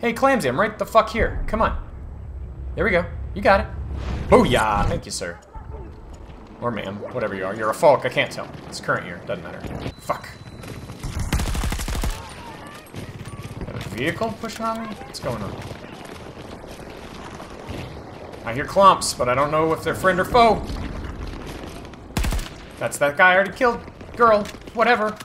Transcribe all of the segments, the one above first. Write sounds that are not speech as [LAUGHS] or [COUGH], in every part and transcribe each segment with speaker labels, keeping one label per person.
Speaker 1: Hey, Clamsy, I'm right the fuck here. Come on. There we go. You got it. Booyah! Thank you, sir. Or ma'am, whatever you are. You're a Falck, I can't tell. It's current year, doesn't matter. Fuck. A vehicle pushing on me? What's going on? I hear clumps, but I don't know if they're friend or foe. That's that guy I already killed. Girl, whatever.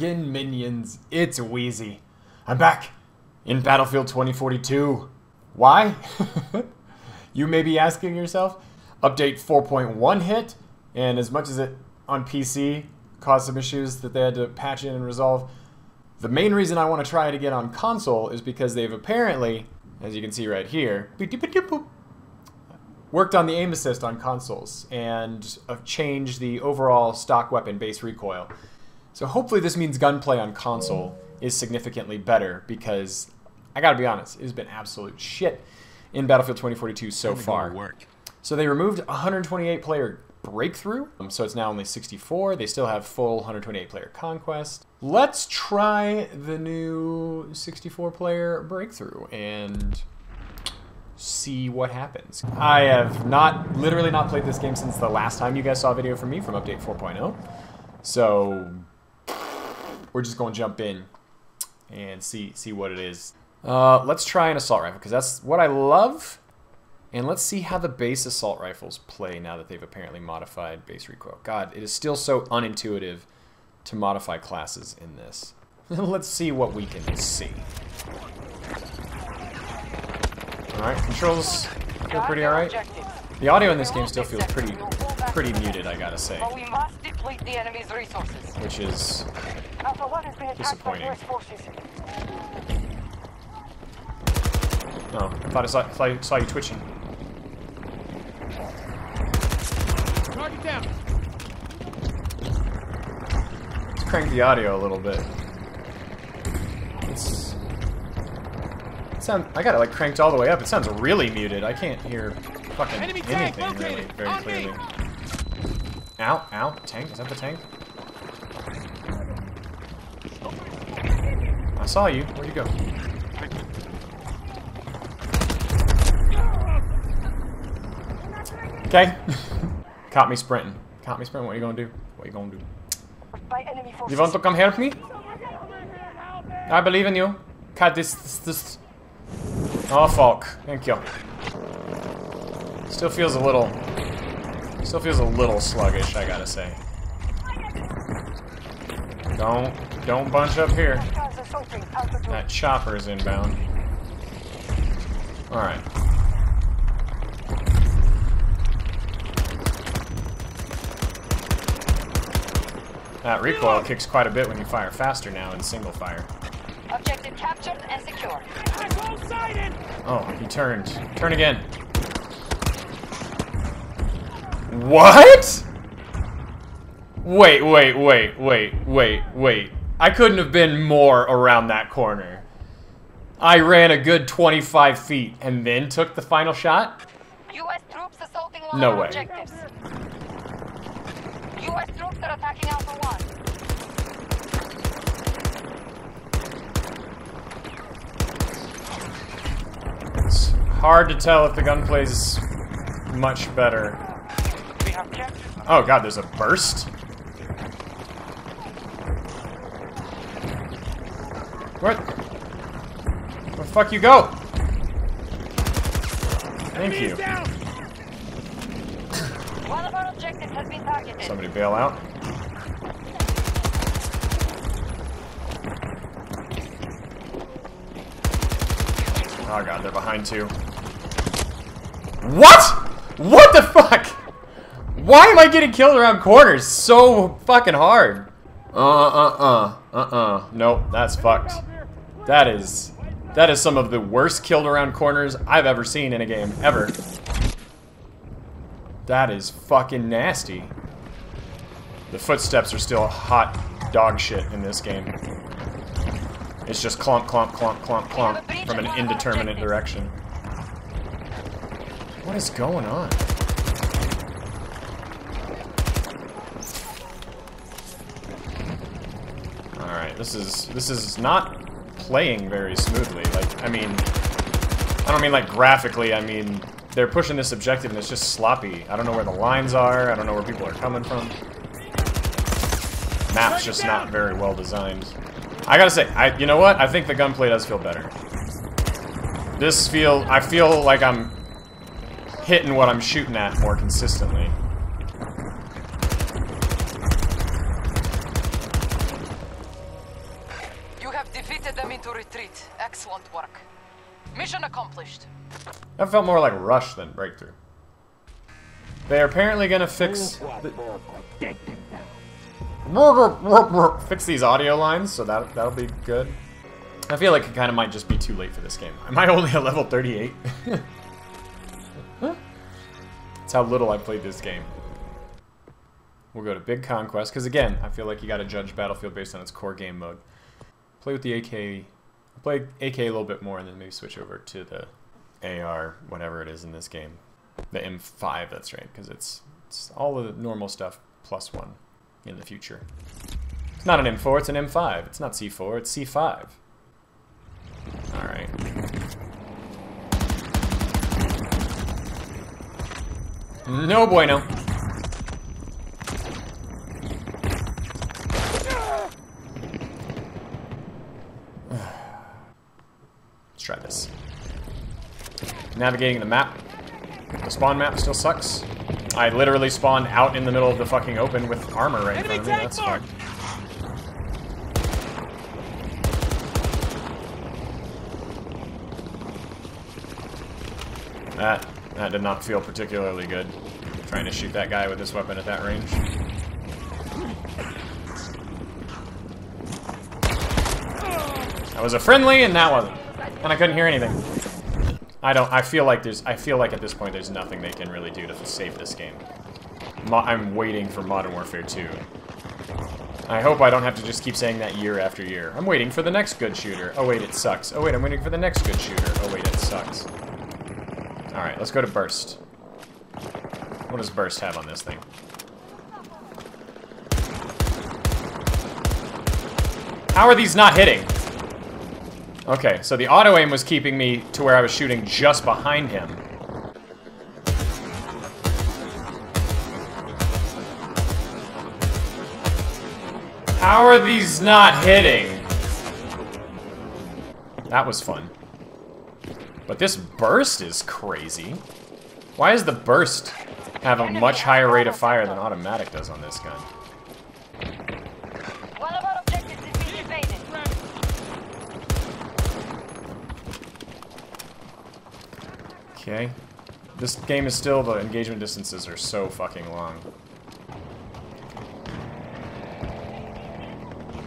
Speaker 1: Minions. It's Wheezy. I'm back in Battlefield 2042. Why? [LAUGHS] you may be asking yourself. Update 4.1 hit, and as much as it on PC caused some issues that they had to patch in and resolve, the main reason I want to try it again on console is because they've apparently, as you can see right here, worked on the aim assist on consoles and uh, changed the overall stock weapon base recoil. So hopefully this means gunplay on console is significantly better because I gotta be honest, it's been absolute shit in Battlefield 2042 so far.
Speaker 2: Work.
Speaker 1: So they removed 128 player breakthrough, um, so it's now only 64. They still have full 128 player conquest. Let's try the new 64 player breakthrough and see what happens. I have not, literally not played this game since the last time you guys saw a video from me from update 4.0. So we're just going to jump in and see see what it is. Uh, let's try an assault rifle because that's what I love. And let's see how the base assault rifles play now that they've apparently modified base recoil. God, it is still so unintuitive to modify classes in this. [LAUGHS] let's see what we can see. Alright, controls feel pretty alright. The audio in this game still feels pretty pretty muted, I gotta say.
Speaker 3: But we must deplete the enemy's resources.
Speaker 1: Which is
Speaker 3: Alpha 1 has been attacked by
Speaker 1: Disappointing.
Speaker 3: US forces.
Speaker 1: No, I thought I saw, saw, you, saw you twitching.
Speaker 2: Target down.
Speaker 1: Let's crank the audio a little bit. It's. It sound, I got it like cranked all the way up. It sounds really muted. I can't hear fucking
Speaker 2: Enemy
Speaker 1: anything really very
Speaker 2: On me.
Speaker 1: clearly. Ow, ow, tank. Is that the tank? I saw you. Where'd you go? Okay. [LAUGHS] Caught me sprinting. Caught me sprinting. What are you gonna do? What are you gonna do? You want to come help me? I believe in you. Cut this, this, this. Oh fuck! Thank you. Still feels a little. Still feels a little sluggish, I gotta say. Don't, don't bunch up here.
Speaker 3: Guns assaulting Alpha 2.
Speaker 1: That chopper is inbound. All right. That recoil kicks quite a bit when you fire faster now in single fire.
Speaker 3: Objective captured and secure.
Speaker 1: Oh, he turned. Turn again. What? Wait, wait, wait, wait, wait, wait. I couldn't have been more around that corner. I ran a good 25 feet and then took the final shot?
Speaker 3: US troops assaulting one
Speaker 1: No way.
Speaker 3: objectives. US troops are attacking Alpha 1.
Speaker 1: It's hard to tell if the gunplay's much better.
Speaker 3: We have captured
Speaker 1: Oh god, there's a burst? What? Where the fuck you go? Thank you.
Speaker 3: One of our objectives has been targeted.
Speaker 1: Somebody bail out. Oh god, they're behind too. What? What the fuck? Why am I getting killed around corners so fucking hard? Uh uh uh uh uh. Nope, that's fucked. That is that is some of the worst killed around corners I've ever seen in a game ever. That is fucking nasty. The footsteps are still hot dog shit in this game. It's just clump, clump, clump, clump, clump from an indeterminate direction. What is going on? Alright, this is this is not playing very smoothly. Like, I mean, I don't mean like graphically. I mean they're pushing this objective and it's just sloppy. I don't know where the lines are. I don't know where people are coming from. Map's just not very well designed. I gotta say, I you know what? I think the gunplay does feel better. This feel I feel like I'm hitting what I'm shooting at more consistently. That felt more like Rush than Breakthrough. They're apparently gonna fix the, fix these audio lines, so that that'll be good. I feel like it kind of might just be too late for this game. Am I only at level 38? [LAUGHS] That's how little I played this game. We'll go to Big Conquest, because again, I feel like you gotta judge Battlefield based on its core game mode. Play with the AK, play AK a little bit more, and then maybe switch over to the AR, whatever it is in this game. The M5, that's right, because it's, it's all the normal stuff plus one in the future. It's not an M4, it's an M5. It's not C4, it's C5. Alright. No bueno. [SIGHS] Let's try this. Navigating the map. The spawn map still sucks. I literally spawned out in the middle of the fucking open with armor right in front of me. That's fine. That that did not feel particularly good. Trying to shoot that guy with this weapon at that range. That was a friendly, and that wasn't. And I couldn't hear anything. I don't. I feel like there's. I feel like at this point there's nothing they can really do to save this game. Mo I'm waiting for Modern Warfare 2. I hope I don't have to just keep saying that year after year. I'm waiting for the next good shooter. Oh wait, it sucks. Oh wait, I'm waiting for the next good shooter. Oh wait, it sucks. Alright, let's go to Burst. What does Burst have on this thing? How are these not hitting? Okay, so the auto-aim was keeping me to where I was shooting just behind him. How are these not hitting? That was fun. But this burst is crazy. Why does the burst have a much higher rate of fire than automatic does on this gun?
Speaker 3: One of our objectives is being invaded.
Speaker 1: Okay. This game is still, the engagement distances are so fucking long.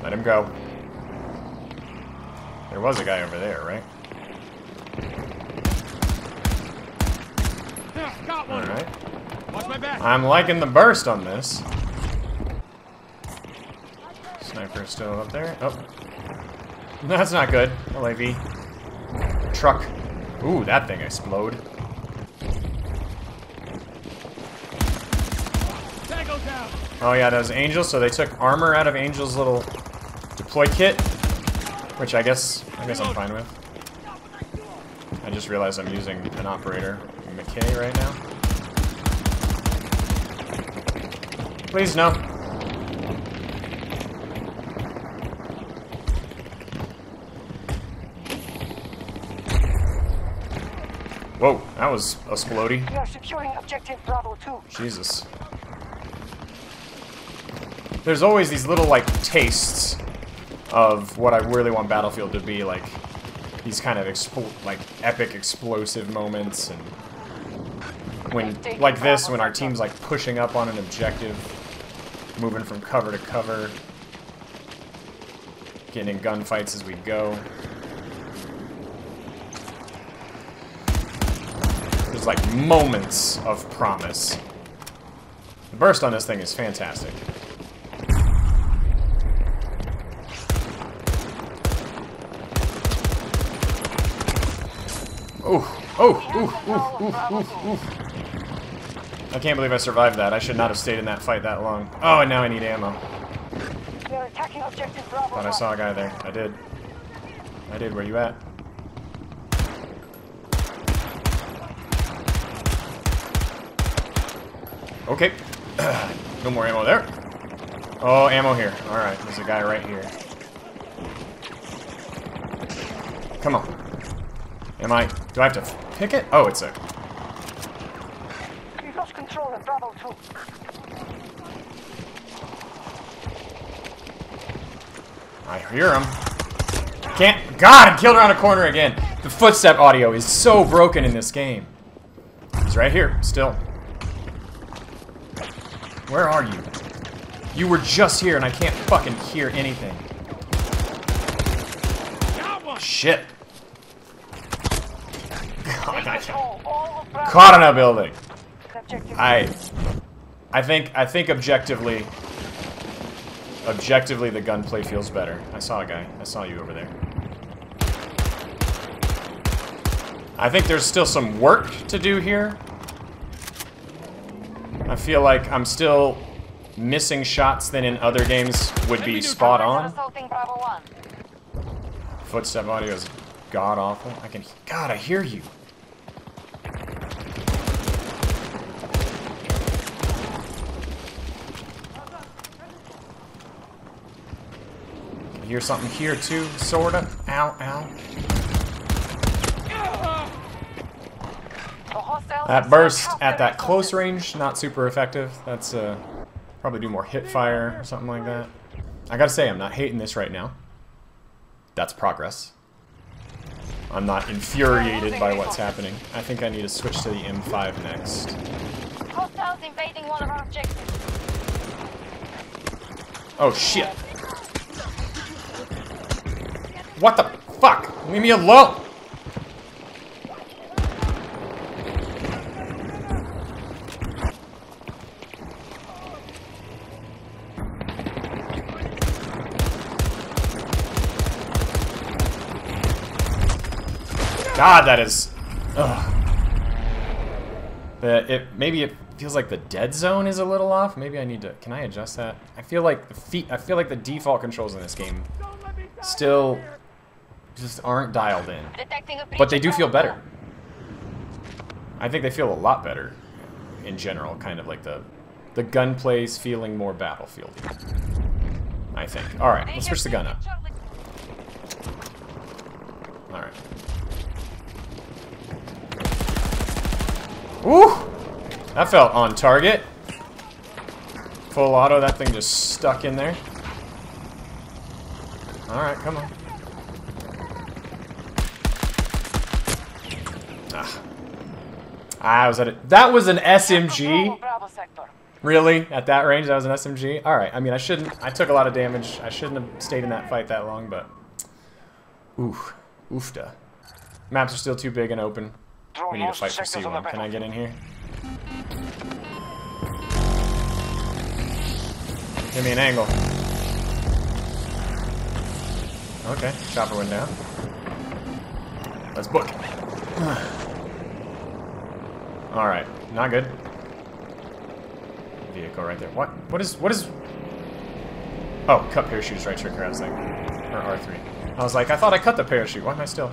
Speaker 1: Let him go. There was a guy over there, right?
Speaker 2: Got one.
Speaker 1: Alright.
Speaker 2: Watch my back.
Speaker 1: I'm liking the burst on this. Sniper is still up there. Oh. [LAUGHS] That's not good. LAV. Truck. Ooh, that thing explode.
Speaker 2: Tango down.
Speaker 1: Oh yeah, that was Angel, so they took armor out of Angel's little deploy kit. Which I guess I guess I'm fine with. I just realized I'm using an operator, Mackay, right now. Please no. Whoa, that was a splody.
Speaker 3: We are securing objective Bravo 2.
Speaker 1: Jesus. There's always these little, like, tastes of what I really want Battlefield to be, like, these kind of, like, epic explosive moments, and when, like this, when our team's, like, pushing up on an objective, moving from cover to cover, getting in gunfights as we go. There's, like, moments of promise. The burst on this thing is fantastic. Oh, ooh, ooh, ooh, ooh, ooh. I can't believe I survived that. I should not have stayed in that fight that long. Oh, and now I need ammo.
Speaker 3: They're attacking objective Bravo
Speaker 1: Thought I saw a guy there. I did. I did. Where you at? Okay. [CLEARS THROAT] no more ammo there. Oh, ammo here. Alright, there's a guy right here. Come on. Am I... Do I have to pick it? Oh, it's a...
Speaker 3: We've lost control of Bravo 2.
Speaker 1: I hear him. Can't. God, I'm killed around a corner again. The footstep audio is so broken in this game. He's right here, still. Where are you? You were just here and I can't fucking hear anything. Shit. God, I
Speaker 3: control all of Bravo
Speaker 1: caught in a building. I, I think, I think objectively, objectively the gunplay feels better. I saw a guy. I saw you over there. I think there's still some work to do here. I feel like I'm still missing shots than in other games would be spot on.
Speaker 3: assaulting Bravo 1.
Speaker 1: Footstep audio is god awful. I can. God, I hear you. I hear something here too, sorta. Ow, ow. That burst at that close range, not super effective. That's uh, probably do more hit fire or something like that. I gotta say, I'm not hating this right now. That's progress. I'm not infuriated by what's happening. I think I need to switch to the M5 next.
Speaker 3: Hostiles invading one of our objectives.
Speaker 1: Oh shit! What the fuck? Leave me alone! God, that is. Ugh. The, it maybe it feels like the dead zone is a little off. Maybe I need to. Can I adjust that? I feel like the feet. I feel like the default controls in this game still just aren't dialed in.
Speaker 3: Detecting a breach
Speaker 1: But they do feel better. I think they feel a lot better in general. Kind of like the the gunplay's feeling more battlefield. I think. All right, let's switch the gun up. All Woo! That felt on target. Full auto, that thing just stuck in there. Alright, come on. Ah. Ah, was that it? That was an SMG? Really? At that range, that was an SMG? Alright, I mean, I shouldn't... I took a lot of damage. I shouldn't have stayed in that fight that long, but... Oof. Oofta. Maps are still too big and open. We need to fight for C1. Can I get in here? Give me an angle. Okay, chopper went down. Let's book. [SIGHS] Alright, not good. Vehicle right there. What? What is, what is... Oh, cut parachutes, right trigger, I was like... Or R3. I was like, I thought I cut the parachute. Why am I still...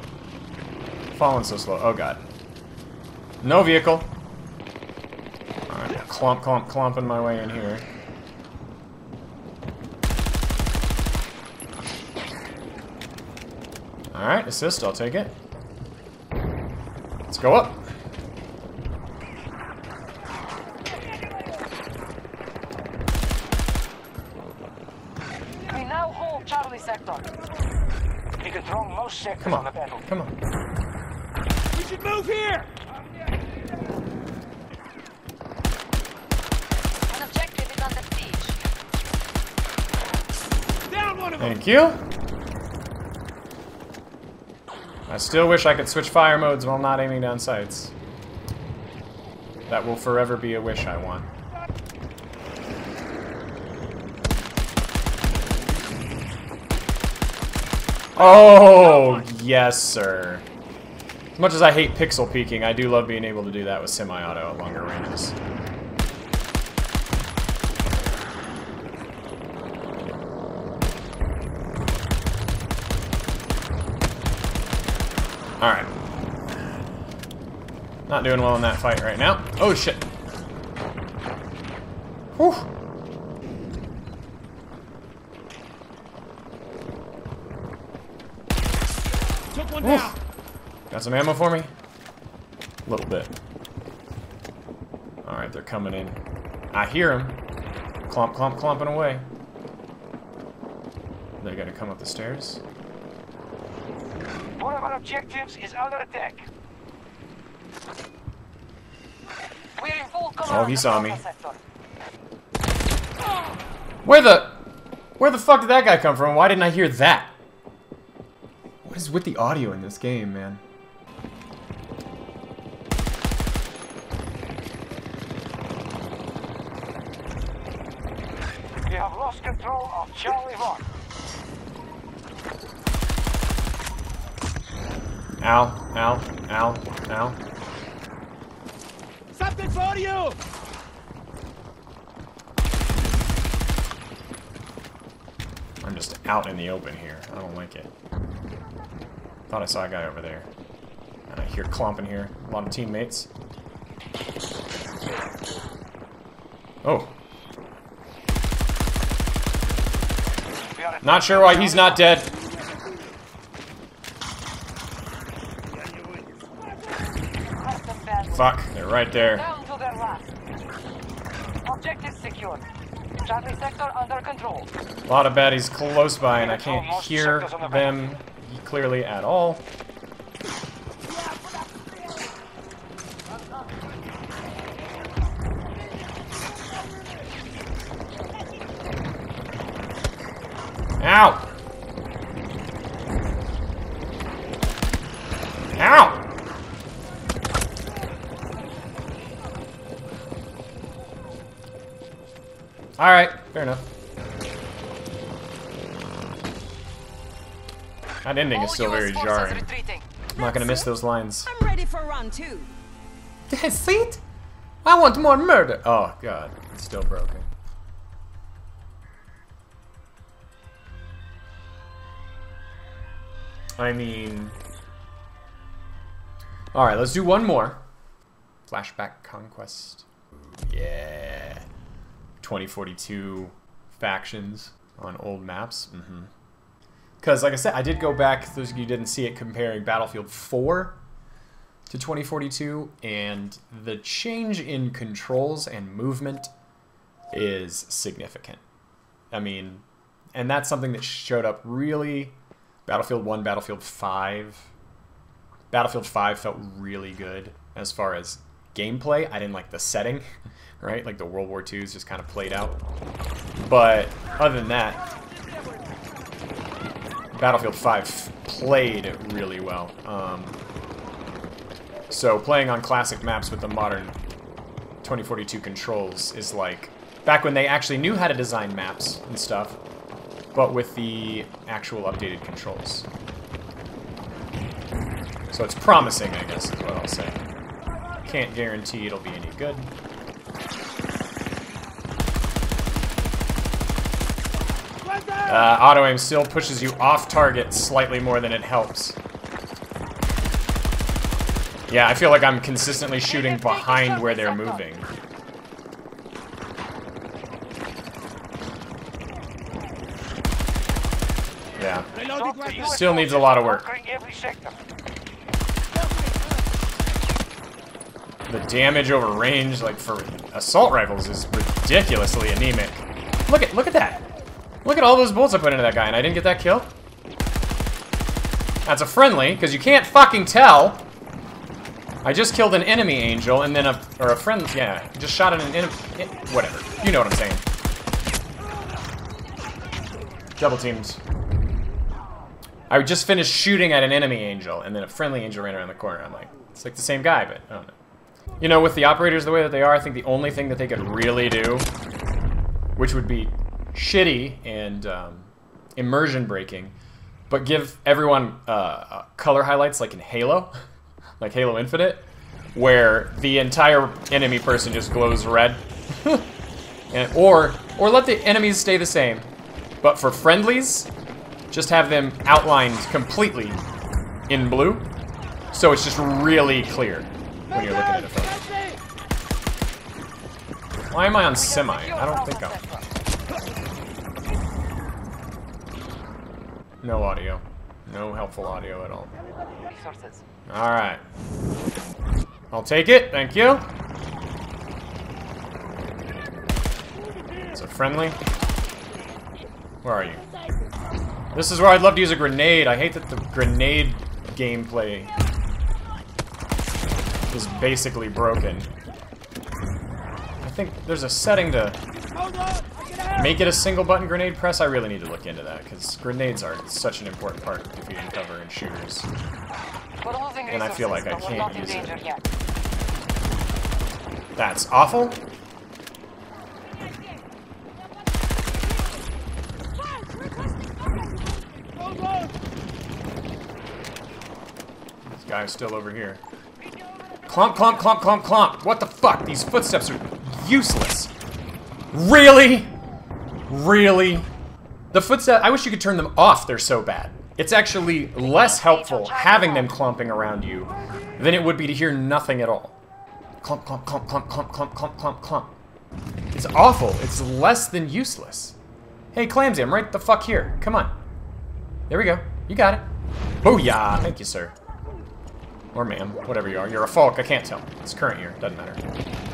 Speaker 1: Falling so slow? Oh god. No vehicle. Alright, clump, clump, clumping my way in here. Alright, assist, I'll take it. Let's go up.
Speaker 3: We now hold Charlie sector.
Speaker 4: We control most sectors
Speaker 1: Come
Speaker 4: on the
Speaker 1: on,
Speaker 4: battle.
Speaker 1: come on.
Speaker 2: We should move here.
Speaker 5: An objective is under siege.
Speaker 2: Down one of them.
Speaker 1: Thank you. I still wish I could switch fire modes while not aiming down sights. That will forever be a wish I want. Oh, yes, sir. As much as I hate pixel peeking, I do love being able to do that with semi-auto at longer ranges. Alright. Not doing well in that fight right now. Oh, shit. Whew.
Speaker 2: Took one down.
Speaker 1: Got some ammo for me? A little bit. Alright, they're coming in. I hear them. Clomp, clomp, clomping away. They gotta come up the stairs.
Speaker 4: One of our objectives is under attack.
Speaker 3: We're in full cover
Speaker 1: Oh, he saw me. Where the... Where the fuck did that guy come from? Why didn't I hear that? What is with the audio in this game, man?
Speaker 4: We have lost control of Charlie 1.
Speaker 1: Ow, ow, ow, ow.
Speaker 2: Something for you.
Speaker 1: I'm just out in the open here. I don't like it. Thought I saw a guy over there. And I hear clomping here. A lot of teammates. Oh. Not sure why he's not dead.
Speaker 3: Less than bad.
Speaker 1: Fuck, they're right there.
Speaker 3: Down to their last. Objective secured. Charlie sector under control.
Speaker 1: A lot of baddies close by, and I can't hear them clearly at all. Ow! Ow! Alright, fair enough. That ending is still very jarring. I'm not gonna miss those lines.
Speaker 6: I'm ready for round two.
Speaker 1: Deceit? I want more murder. Oh god, it's still broken. I mean, all right, let's do one more. Flashback conquest. Yeah, 2042 factions on old maps. Mm-hmm. Because, like I said, I did go back. Those of you didn't see it, comparing Battlefield 4 to 2042, and the change in controls and movement is significant. I mean, and that's something that showed up really Battlefield 1, Battlefield 5. Battlefield 5 felt really good as far as gameplay. I didn't like the setting, [LAUGHS] right? Like the World War II is just kind of played out. But other than that, Battlefield 5 played really well. Um, so playing on classic maps with the modern 2042 controls is like back when they actually knew how to design maps and stuff, but with the actual updated controls. So it's promising, I guess, is what I'll say. Can't guarantee it'll be any good. Uh, auto aim still pushes you off target slightly more than it helps. Yeah, I feel like I'm consistently shooting behind where they're moving. Yeah.
Speaker 2: Reloading
Speaker 4: The
Speaker 2: weapon.
Speaker 4: US
Speaker 1: Still needs a lot of work.
Speaker 4: conquering every sector.
Speaker 1: The damage over range, like for assault rifles, is ridiculously anemic. Look at look at that. Look at all those bullets I put into that guy, and I didn't get that kill. That's a friendly, because you can't fucking tell. I just killed an enemy angel, and then a or a friend. Yeah, just shot at an enemy. Whatever. You know what I'm saying. Double teams. I just finished shooting at an enemy angel, and then a friendly angel ran around the corner. I'm like, it's like the same guy, but I don't know. You know, with the operators the way that they are, I think the only thing that they could really do, which would be shitty and um, immersion breaking, but give everyone uh, uh, color highlights like in Halo, [LAUGHS] like Halo Infinite, where the entire enemy person just glows red, [LAUGHS] and, or or let the enemies stay the same, but for friendlies, just have them outlined completely in blue, So it's just really clear when you're looking at a. Why am I on semi? I don't think I'm. No audio. No helpful audio at all. Alright. I'll take it, thank you. Is it friendly? Where are you? This is where I'd love to use a grenade. I hate that the grenade gameplay is basically broken. Think there's a setting to make it a single button grenade press. I really need to look into that because grenades are such an important part of defeating cover in shooters. And I feel like I can't use it. That's awful. This guy's still over here. Clomp, clomp, clomp, clomp, clomp. What the fuck? These footsteps are useless. Really? Really? The footsteps, uh, I wish you could turn them off. They're so bad. It's actually less helpful having them clumping around you than it would be to hear nothing at all. Clump, clump, clump, clump, clump, clump, clump, clump, clump. It's awful. It's less than useless. Hey, Clamsy, I'm right the fuck here. Come on. There we go. You got it. Booyah! Thank you, sir. Or ma'am, whatever you are. You're a Falck, I can't tell. It's current year, doesn't matter.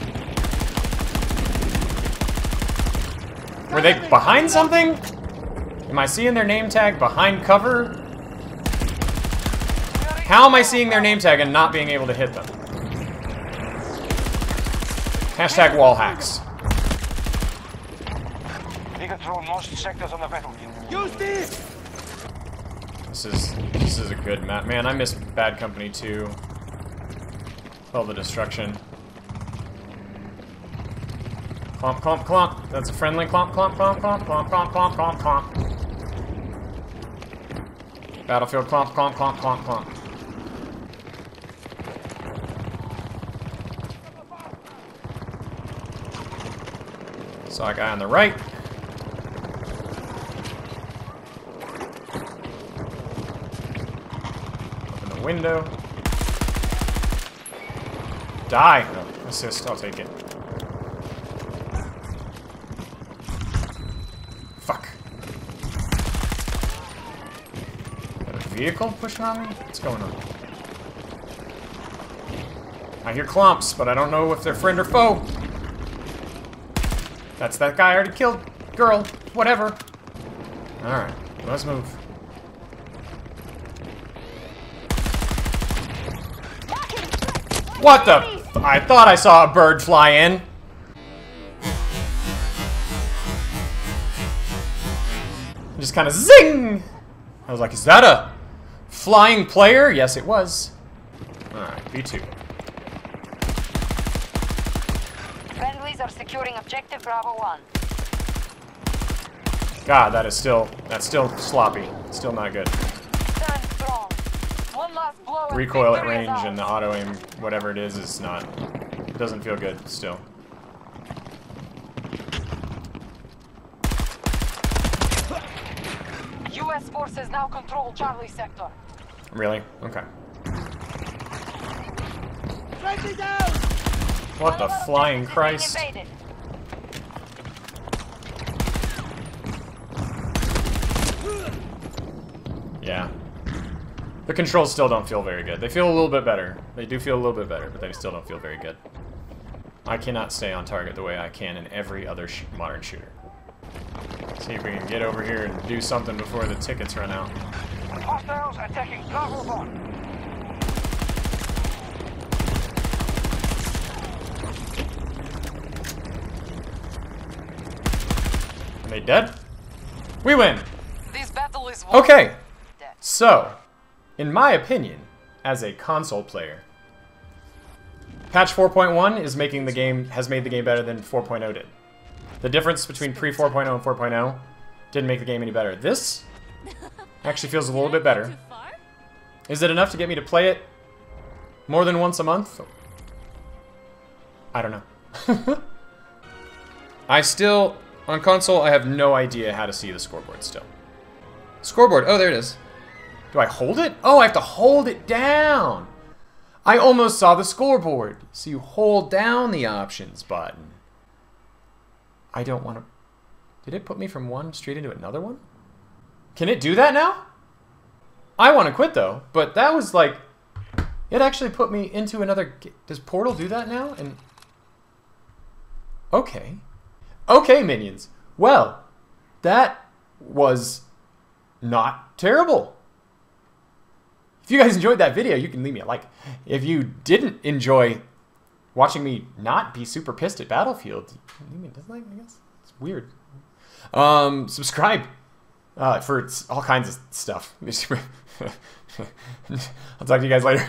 Speaker 1: Were they behind something? Am I seeing their name tag behind cover? How am I seeing their name tag and not being able to hit them? Hashtag wall hacks.
Speaker 4: We control most sectors on the battlefield.
Speaker 2: Use this!
Speaker 1: This is this is a good map. Man, I miss Bad Company 2. All the destruction. Clomp, clomp, clomp. That's a friendly clomp, clomp, clomp, clomp, clomp, clomp, clomp, clomp, clomp. Battlefield clomp, clomp, clomp, clomp, clomp. Saw a guy on the right. Open the window. Die! No, assist, I'll take it. Fuck. Got a vehicle pushing on me? What's going on? I hear clumps, but I don't know if they're friend or foe. That's that guy I already killed. Girl. Whatever. Alright, let's move. What the? I thought I saw a bird fly in. Just kind of zing! I was like, is that a flying player? Yes, it was. Alright, B2.
Speaker 3: Friendlies are securing objective Bravo 1.
Speaker 1: God, that is still, that's still sloppy. Still not good.
Speaker 3: Stand strong. One last blow
Speaker 1: Recoil at range and the auto aim, whatever it is, is not, it doesn't feel good still.
Speaker 3: U.S. forces now control Charlie sector.
Speaker 1: Really? Okay. What the flying Christ? Yeah. The controls still don't feel very good. They feel a little bit better. They do feel a little bit better, but they still don't feel very good. I cannot stay on target the way I can in every other sh modern shooter. See if we can get over here and do something before the tickets run out.
Speaker 4: Hostiles attacking Bravo 1.
Speaker 1: Are they dead? We win!
Speaker 5: This battle is won.
Speaker 1: Okay, so, in my opinion, as a console player, patch 4.1 is making the game has made the game better than 4.0 did. The difference between pre 4.0 and 4.0 didn't make the game any better. This actually feels a little bit better. Is it enough to get me to play it more than once a month? I don't know. [LAUGHS] I still, on console, I have no idea how to see the scoreboard still. Scoreboard, oh, there it is. Do I hold it? Oh, I have to hold it down. I almost saw the scoreboard. So you hold down the options button. I don't want to... Did it put me from one street into another one? Can it do that now? I want to quit though, but that was like... It actually put me into another... Does Portal do that now? And Okay. Okay, minions. Well, that was not terrible. If you guys enjoyed that video, you can leave me a like. If you didn't enjoy watching me not be super pissed at Battlefield, leave me a dislike, I guess. It's weird. Um, subscribe uh, for all kinds of stuff. [LAUGHS] I'll talk to you guys later.